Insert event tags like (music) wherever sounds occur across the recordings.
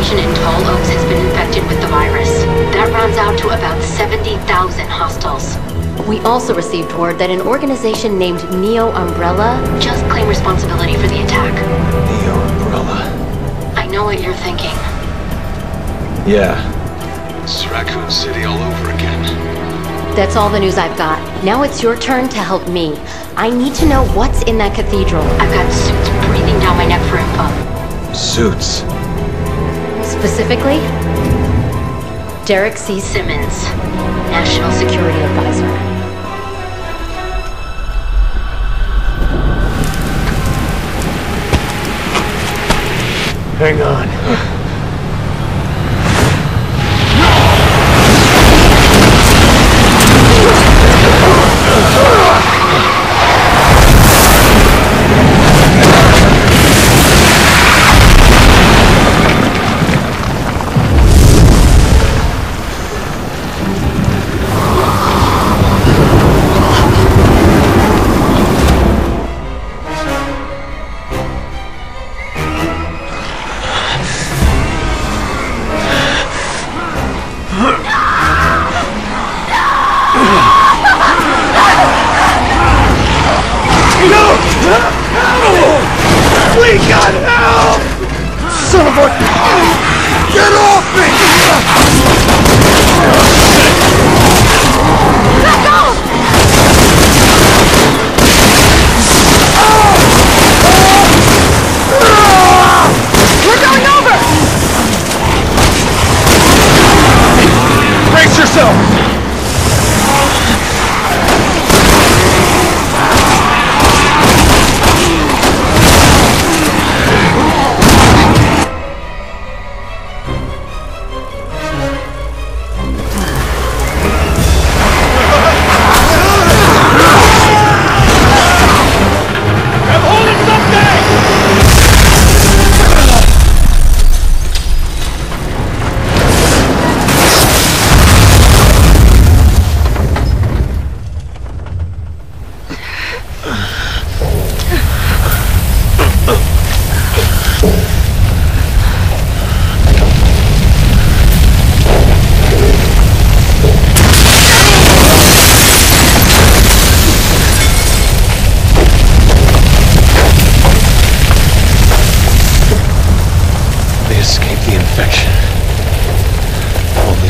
population in Tall Oaks has been infected with the virus. That rounds out to about 70,000 hostiles. We also received word that an organization named Neo Umbrella just claimed responsibility for the attack. Neo Umbrella. I know what you're thinking. Yeah. It's Raccoon City all over again. That's all the news I've got. Now it's your turn to help me. I need to know what's in that cathedral. I've got suits breathing down my neck for info. Suits. Specifically, Derek C. Simmons, National Security Advisor. Hang on. We got help! Son of a... Get off me! We're going over! Brace yourself!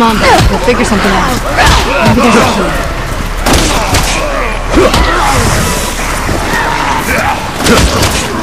Come on, Beth. We'll figure something out. Maybe there's a key. Roger.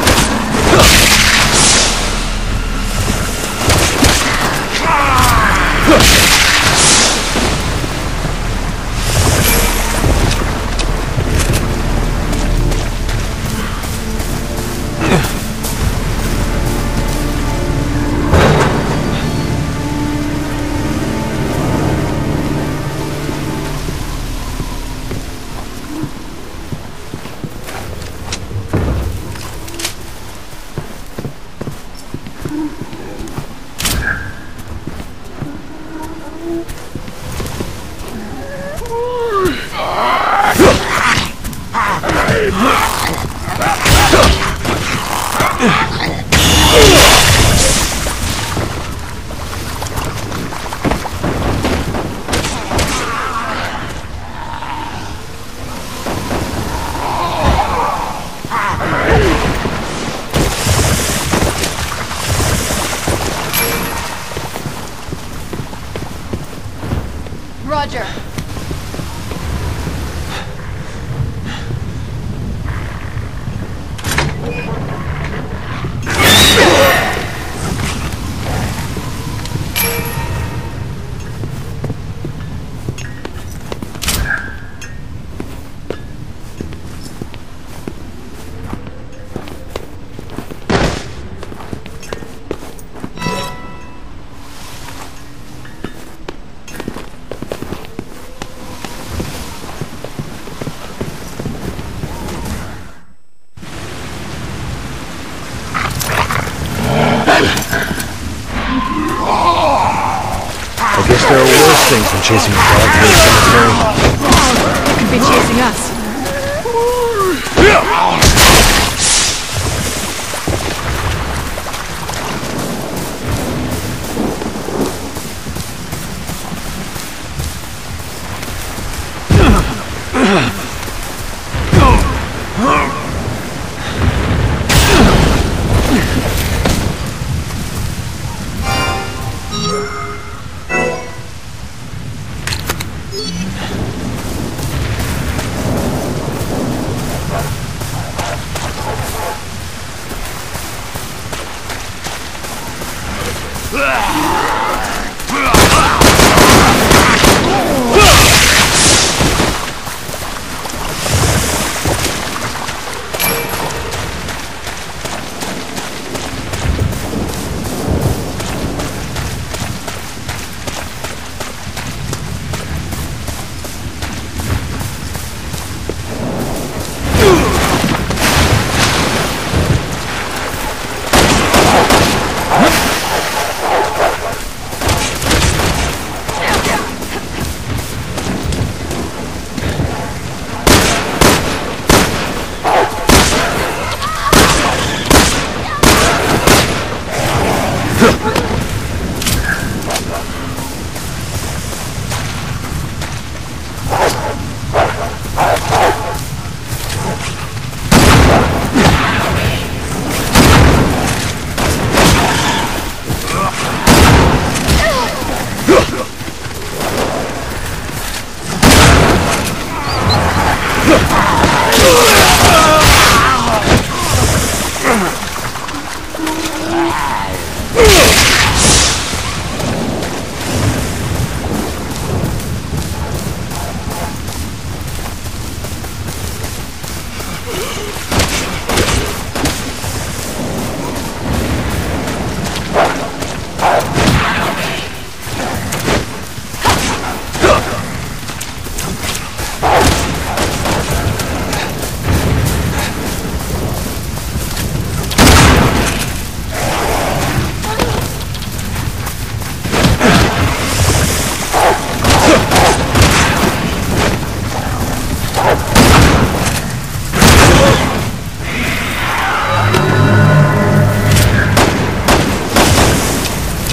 Us.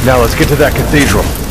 Now let's get to that cathedral.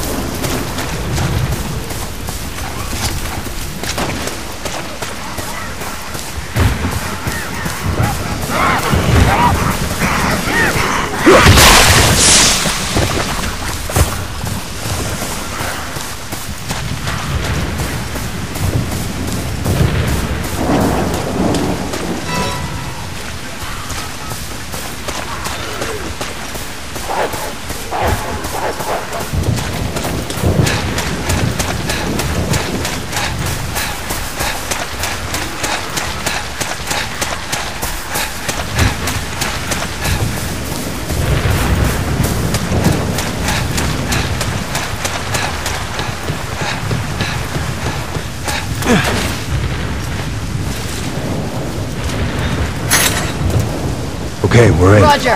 Okay, we're in. Roger.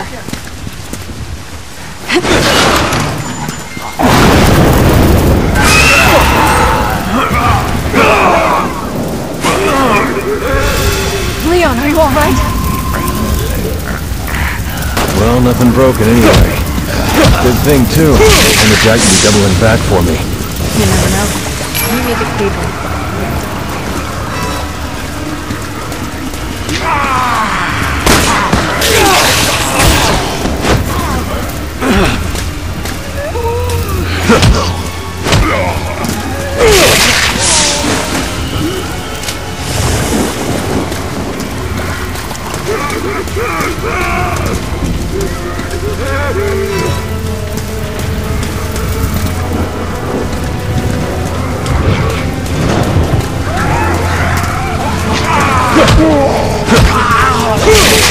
Leon, are you alright? Well, nothing broken anyway. Good thing, too. And the Jack be doubling back for me. You never know. Me at the cathedral.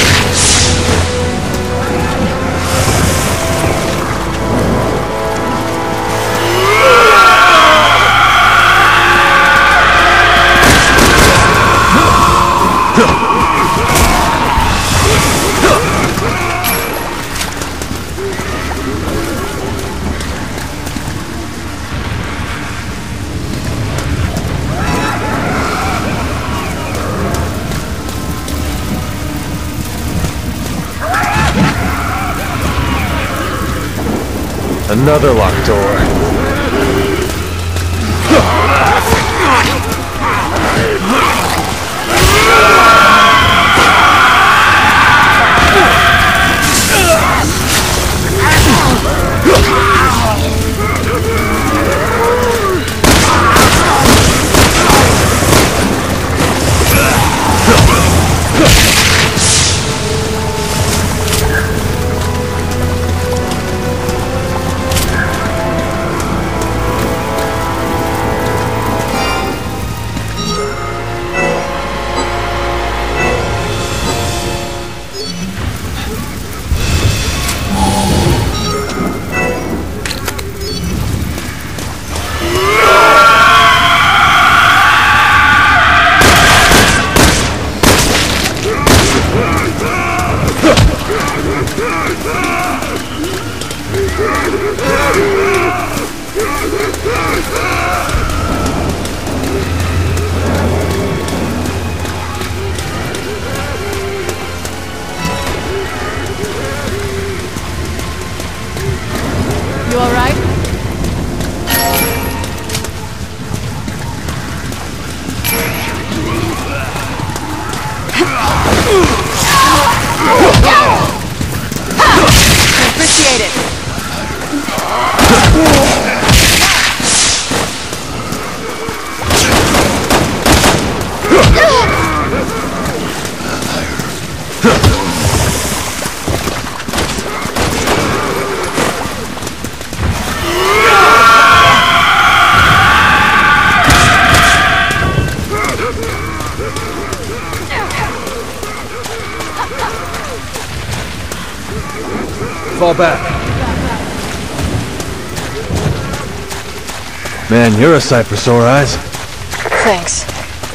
(laughs) Another locked door. Back. Man, you're a sight for sore eyes. Thanks.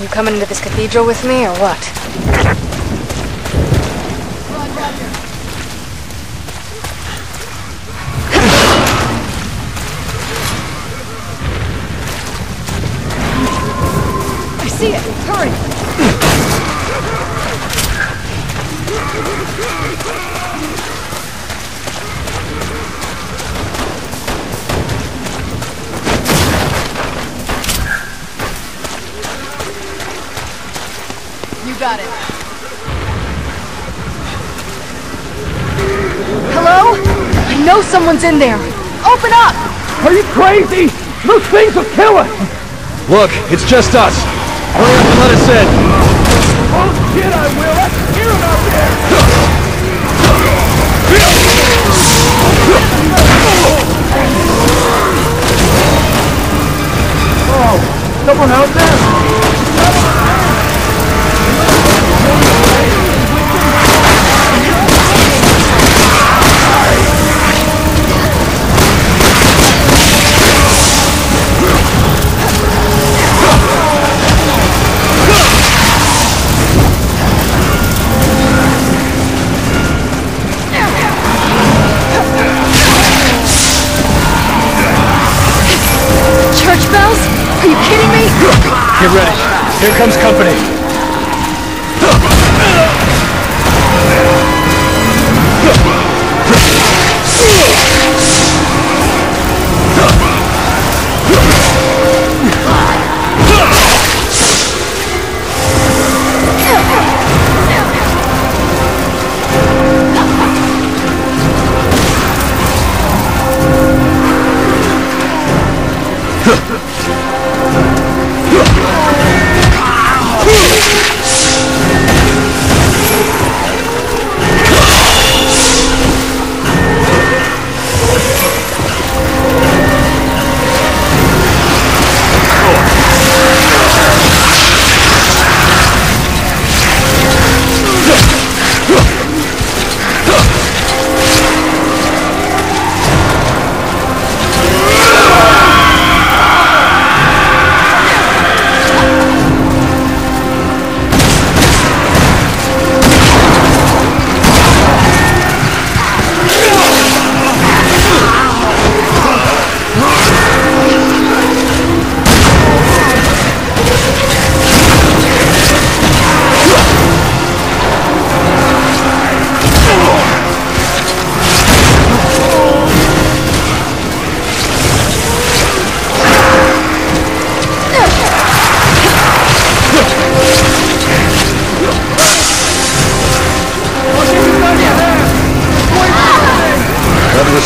You coming into this cathedral with me, or what? Someone's in there. Open up! Are you crazy? Those things will kill us! Look, it's just us. Hurry up and let us in. Oh shit, I will! I can hear them out there! Oh, someone out there?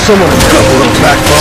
Someone in there with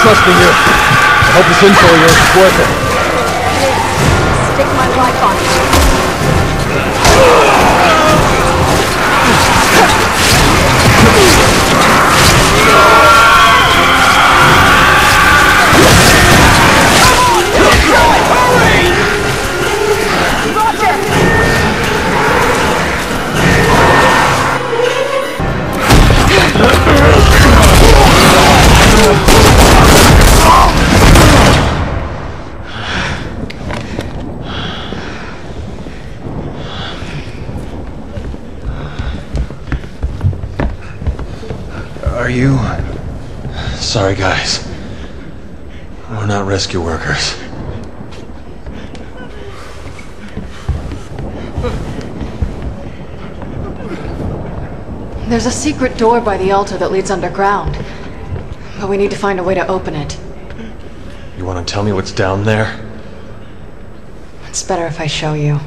line trusting you. I hope this info is worth it. Stick my life on it. Sorry, guys. We're not rescue workers. There's a secret door by the altar that leads underground. But we need to find a way to open it. You want to tell me what's down there? It's better if I show you.